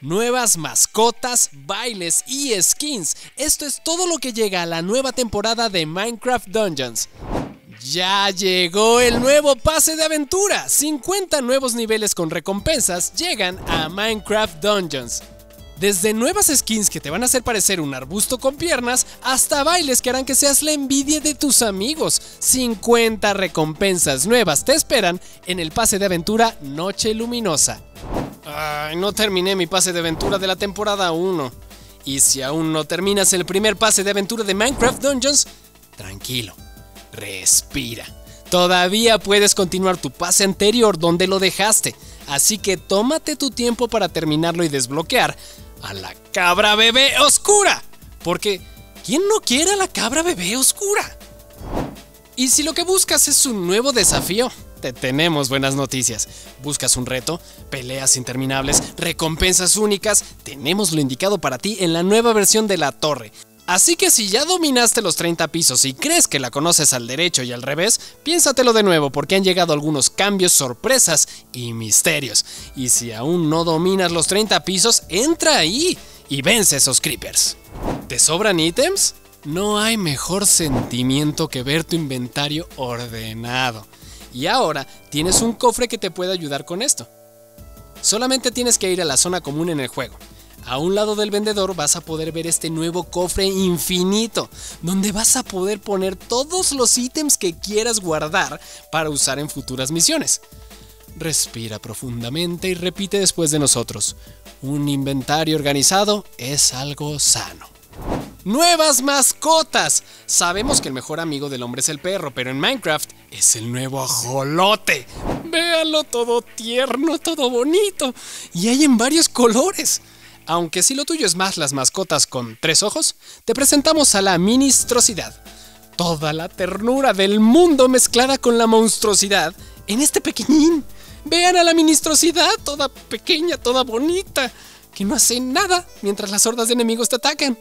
nuevas mascotas, bailes y skins. Esto es todo lo que llega a la nueva temporada de Minecraft Dungeons. Ya llegó el nuevo pase de aventura. 50 nuevos niveles con recompensas llegan a Minecraft Dungeons. Desde nuevas skins que te van a hacer parecer un arbusto con piernas hasta bailes que harán que seas la envidia de tus amigos. 50 recompensas nuevas te esperan en el pase de aventura Noche Luminosa. Ay, no terminé mi pase de aventura de la temporada 1. Y si aún no terminas el primer pase de aventura de Minecraft Dungeons, tranquilo, respira. Todavía puedes continuar tu pase anterior donde lo dejaste, así que tómate tu tiempo para terminarlo y desbloquear a la cabra bebé oscura. Porque, ¿quién no quiere a la cabra bebé oscura? Y si lo que buscas es un nuevo desafío, te tenemos buenas noticias. ¿Buscas un reto? ¿Peleas interminables? ¿Recompensas únicas? Tenemos lo indicado para ti en la nueva versión de la torre. Así que si ya dominaste los 30 pisos y crees que la conoces al derecho y al revés, piénsatelo de nuevo porque han llegado algunos cambios, sorpresas y misterios. Y si aún no dominas los 30 pisos, entra ahí y vence esos creepers. ¿Te sobran ítems? No hay mejor sentimiento que ver tu inventario ordenado. Y ahora tienes un cofre que te puede ayudar con esto. Solamente tienes que ir a la zona común en el juego. A un lado del vendedor vas a poder ver este nuevo cofre infinito, donde vas a poder poner todos los ítems que quieras guardar para usar en futuras misiones. Respira profundamente y repite después de nosotros. Un inventario organizado es algo sano. Nuevas mascotas. Sabemos que el mejor amigo del hombre es el perro, pero en Minecraft es el nuevo ajolote. Véalo todo tierno, todo bonito. Y hay en varios colores. Aunque si lo tuyo es más las mascotas con tres ojos, te presentamos a la ministrosidad. Toda la ternura del mundo mezclada con la monstruosidad en este pequeñín. Vean a la ministrosidad, toda pequeña, toda bonita, que no hace nada mientras las hordas de enemigos te atacan.